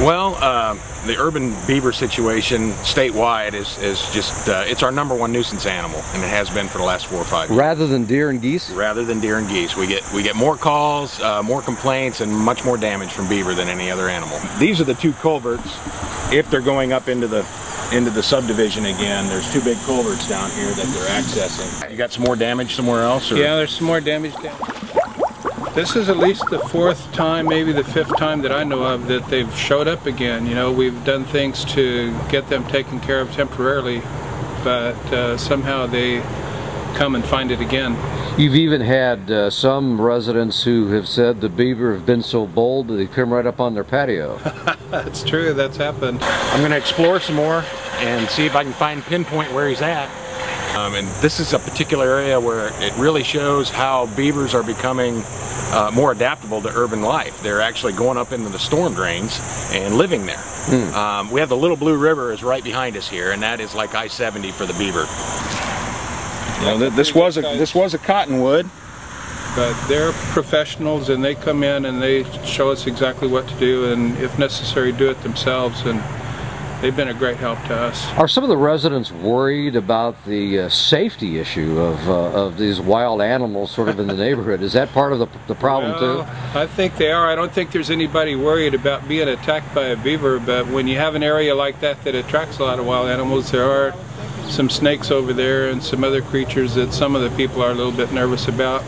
Well, uh, the urban beaver situation statewide is, is just, uh, it's our number one nuisance animal, and it has been for the last four or five years. Rather than deer and geese? Rather than deer and geese. We get, we get more calls, uh, more complaints, and much more damage from beaver than any other animal. These are the two culverts. If they're going up into the into the subdivision again, there's two big culverts down here that they're accessing. You got some more damage somewhere else? Or? Yeah, there's some more damage down. This is at least the fourth time, maybe the fifth time that I know of that they've showed up again. You know, we've done things to get them taken care of temporarily, but uh, somehow they come and find it again. You've even had uh, some residents who have said the beaver have been so bold that they come right up on their patio. that's true, that's happened. I'm going to explore some more and see if I can find pinpoint where he's at. Um, and this is a particular area where it really shows how beavers are becoming uh, more adaptable to urban life. They're actually going up into the storm drains and living there. Hmm. Um, we have the Little Blue River is right behind us here, and that is like I-70 for the beaver. You know, this was a this was a cottonwood. But they're professionals, and they come in and they show us exactly what to do, and if necessary, do it themselves. And they've been a great help to us. Are some of the residents worried about the uh, safety issue of, uh, of these wild animals sort of in the neighborhood? Is that part of the, the problem well, too? I think they are. I don't think there's anybody worried about being attacked by a beaver, but when you have an area like that that attracts a lot of wild animals, there are some snakes over there and some other creatures that some of the people are a little bit nervous about.